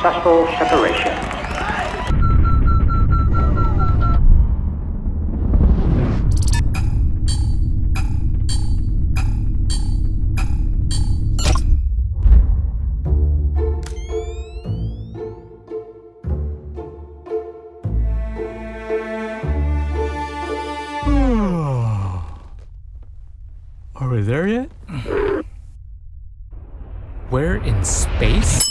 possible separation. Are we there yet? We're in space?